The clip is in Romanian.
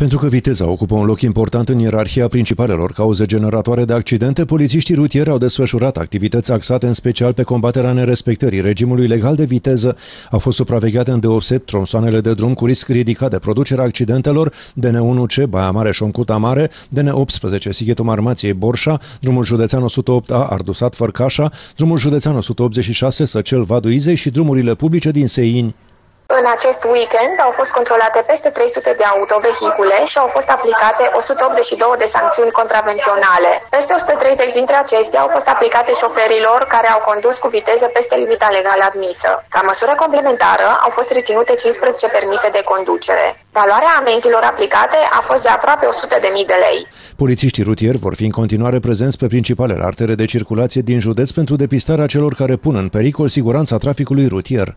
Pentru că viteza ocupă un loc important în ierarhia principalelor cauze generatoare de accidente, polițiștii rutieri au desfășurat activități axate în special pe combaterea nerespectării regimului legal de viteză. Au fost supravegheate în deoseb tronsoanele de drum cu risc ridicat de producerea accidentelor DN1C Baia Mare Șoncuta Mare, DN18 Sighetul Marmației Borșa, drumul județean 108A Ardusat Fărcașa, drumul județean 186 Săcel Vadu Izei și drumurile publice din Seini. În acest weekend au fost controlate peste 300 de autovehicule și au fost aplicate 182 de sancțiuni contravenționale. Peste 130 dintre acestea au fost aplicate șoferilor care au condus cu viteză peste limita legală admisă. Ca măsură complementară au fost reținute 15 permise de conducere. Valoarea amenzilor aplicate a fost de aproape 100.000 de lei. Polițiștii rutieri vor fi în continuare prezenți pe principalele artere de circulație din județ pentru depistarea celor care pun în pericol siguranța traficului rutier.